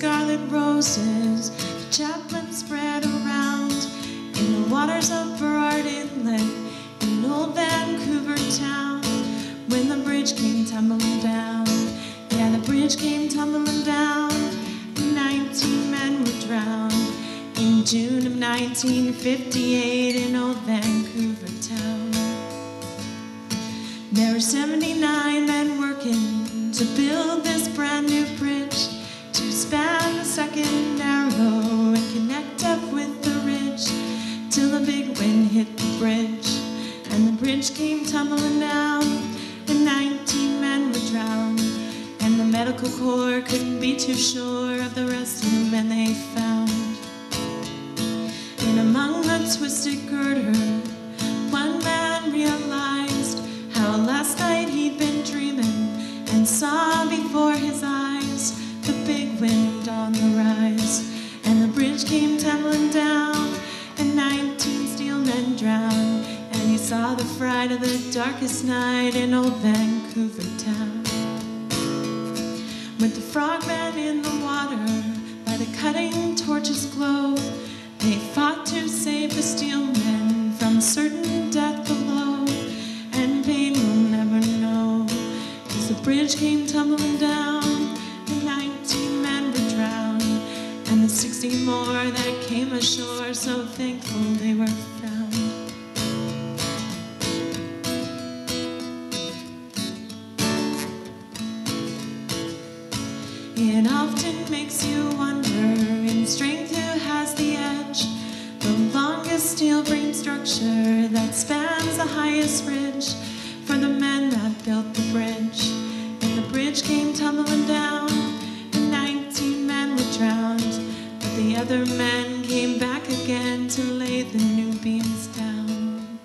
scarlet roses, the chaplain spread around in the waters of Burrard Inlet in old Vancouver town. When the bridge came tumbling down, yeah, the bridge came tumbling down. Nineteen men were drowned in June of 1958 in old Vancouver town. There were 79 men working to build bridge came tumbling down and 19 men were drowned and the medical corps couldn't be too sure of the rest of the men they found. And among the twisted girder, saw the fright of the darkest night in old Vancouver town. With the frogmen in the water, by the cutting torches glow, they fought to save the steel men from certain death below. And pain will never know, as the bridge came tumbling down, and 19 men were drowned, and the 60 more that came ashore, so thankful they were found. It often makes you wonder in strength who has the edge. The longest steel frame structure that spans the highest ridge for the men that built the bridge. And the bridge came tumbling down, and 19 men were drowned. But the other men came back again to lay the new beams down.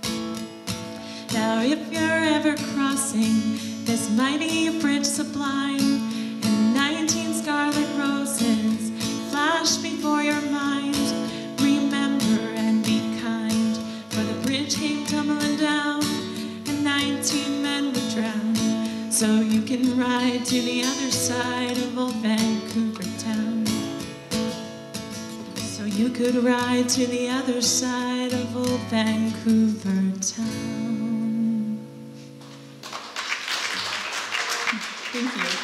Now, if you're ever crossing this mighty bridge sublime, and 19 scarlet roses flash before your mind. Remember and be kind, for the bridge came tumbling down and 19 men were drowned. So you can ride to the other side of old Vancouver town. So you could ride to the other side of old Vancouver town. Thank you.